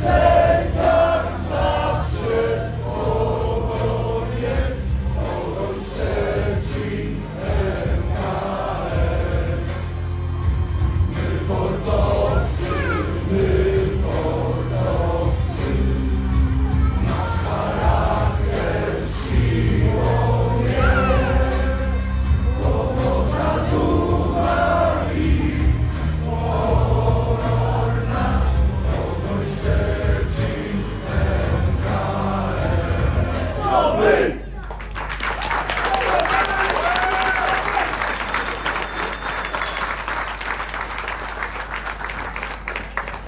Jesus. Homem!